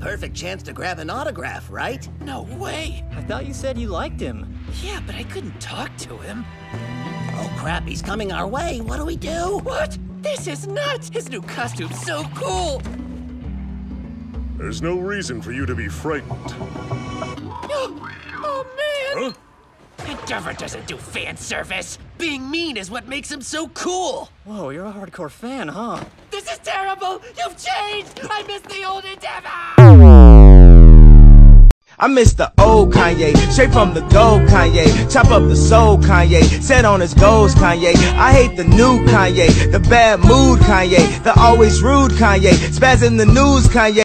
perfect chance to grab an autograph, right? No way! I thought you said you liked him. Yeah, but I couldn't talk to him. Oh crap, he's coming our way. What do we do? What? This is nuts! His new costume's so cool! There's no reason for you to be frightened. Oh, oh man! Huh? Endeavor doesn't do fan service! Being mean is what makes him so cool! Whoa, you're a hardcore fan, huh? This is terrible! You've changed! I miss the old Endeavor! I miss the old Kanye, straight from the gold Kanye. Chop up the soul Kanye, set on his goals Kanye. I hate the new Kanye, the bad mood Kanye, the always rude Kanye, spaz in the news Kanye.